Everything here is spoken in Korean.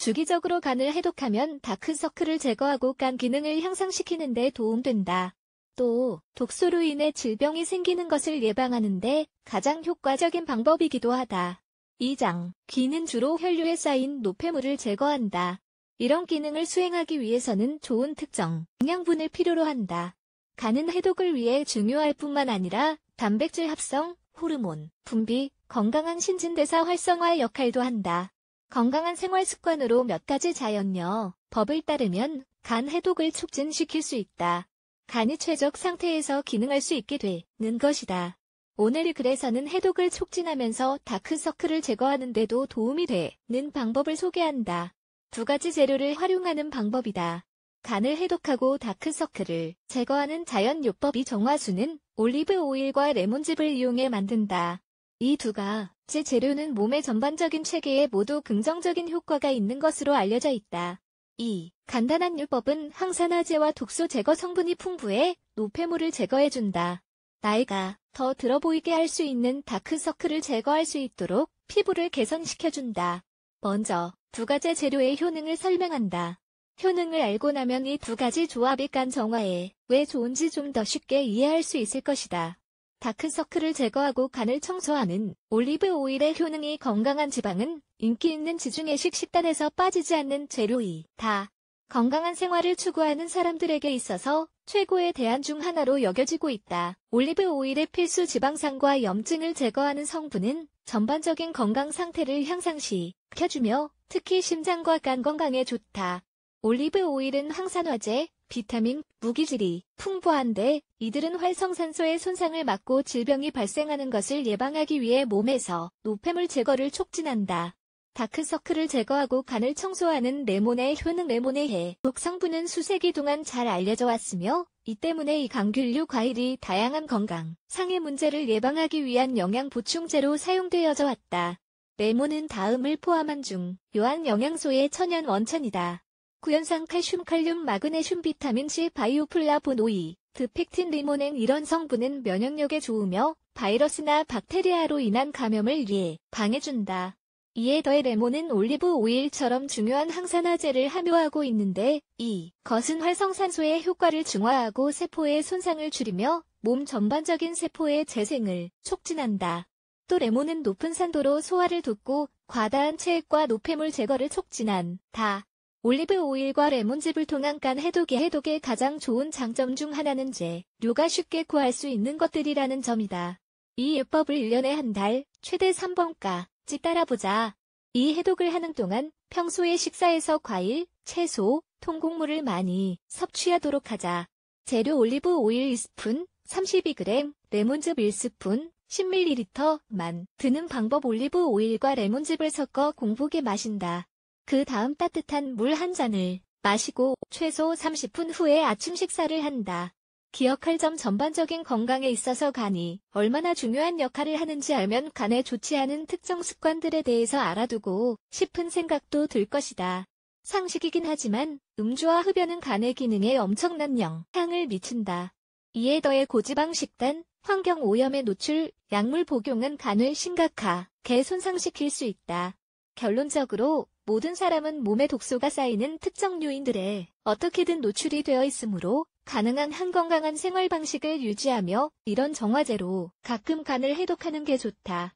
주기적으로 간을 해독하면 다크서클을 제거하고 간 기능을 향상시키는 데 도움된다. 또 독소로 인해 질병이 생기는 것을 예방하는 데 가장 효과적인 방법이기도 하다. 2장. 귀는 주로 혈류에 쌓인 노폐물을 제거한다. 이런 기능을 수행하기 위해서는 좋은 특정, 영양분을 필요로 한다. 간은 해독을 위해 중요할 뿐만 아니라 단백질 합성, 호르몬, 분비, 건강한 신진대사 활성화의 역할도 한다. 건강한 생활 습관으로 몇 가지 자연여, 법을 따르면 간 해독을 촉진시킬 수 있다. 간이 최적 상태에서 기능할 수 있게 되는 것이다. 오늘 글에서는 해독을 촉진하면서 다크서클을 제거하는 데도 도움이 되는 방법을 소개한다. 두 가지 재료를 활용하는 방법이다. 간을 해독하고 다크서클을 제거하는 자연요법이 정화수는 올리브 오일과 레몬즙을 이용해 만든다. 이 두 가 지 재료는 몸의 전반적인 체계에 모두 긍정적인 효과가 있는 것으로 알려져 있다. 2. 간단한 요법은 항산화제와 독소 제거 성분이 풍부해 노폐물을 제거해준다. 나이가 더 들어 보이게 할 수 있는 다크서클을 제거할 수 있도록 피부를 개선시켜준다. 먼저 두 가지 재료의 효능을 설명한다. 효능을 알고 나면 이 두 가지 조합이 간 정화에 왜 좋은지 좀 더 쉽게 이해할 수 있을 것이다. 다크서클을 제거하고 간을 청소하는 올리브 오일의 효능 이 건강한 지방은 인기 있는 지중해식 식단에서 빠지지 않는 재료이다. 건강한 생활을 추구하는 사람들에게 있어서 최고의 대안 중 하나로 여겨지고 있다. 올리브 오일의 필수 지방산과 염증을 제거하는 성분은 전반적인 건강 상태를 향상시켜주며 특히 심장과 간 건강에 좋다. 올리브 오일은 항산화제, 비타민, 무기질이 풍부한데 이들은 활성산소의 손상을 막고 질병이 발생하는 것을 예방하기 위해 몸에서 노폐물 제거를 촉진한다. 다크서클을 제거하고 간을 청소하는 레몬의 효능 레몬의 해독 성분은 수세기 동안 잘 알려져 왔으며 이 때문에 이 감귤류 과일이 다양한 건강상의 문제를 예방하기 위한 영양 보충제로 사용되어져 왔다. 레몬은 다음을 포함한 중요한 영양소의 천연 원천이다. 구연산 칼슘, 칼륨, 마그네슘, 비타민 C, 바이오플라보노이드, 펙틴, 리모넨 이런 성분은 면역력에 좋으며 바이러스나 박테리아로 인한 감염을 예방해준다. 이에 더해 레몬은 올리브 오일처럼 중요한 항산화제를 함유하고 있는데 이것은 활성산소의 효과를 중화하고 세포의 손상을 줄이며 몸 전반적인 세포의 재생을 촉진한다. 또 레몬은 높은 산도로 소화를 돕고 과다한 체액과 노폐물 제거를 촉진한다. 올리브 오일과 레몬즙을 통한 간 해독의 해독의 가장 좋은 장점 중 하나는 재료가 쉽게 구할 수 있는 것들이라는 점이다. 이 예법을 1년에 한 달, 최대 3번까지 따라보자. 이 해독을 하는 동안 평소에 식사에서 과일, 채소, 통곡물을 많이 섭취하도록 하자. 재료 올리브 오일 2스푼, 32g, 레몬즙 1스푼, 10ml만 드는 방법 올리브 오일과 레몬즙을 섞어 공복에 마신다. 그 다음 따뜻한 물 한 잔을 마시고 최소 30분 후에 아침 식사를 한다. 기억할 점 전반적인 건강에 있어서 간이 얼마나 중요한 역할을 하는지 알면 간에 좋지 않은 특정 습관들에 대해서 알아두고 싶은 생각도 들 것이다. 상식이긴 하지만 음주와 흡연은 간의 기능에 엄청난 영향을 미친다. 이에 더해 고지방 식단, 환경 오염의 노출, 약물 복용은 간을 심각하게 손상시킬 수 있다. 결론적으로 모든 사람은 몸에 독소가 쌓이는 특정 요인들에 어떻게든 노출이 되어 있으므로 가능한 한 건강한 생활 방식을 유지하며 이런 정화제로 가끔 간을 해독하는 게 좋다.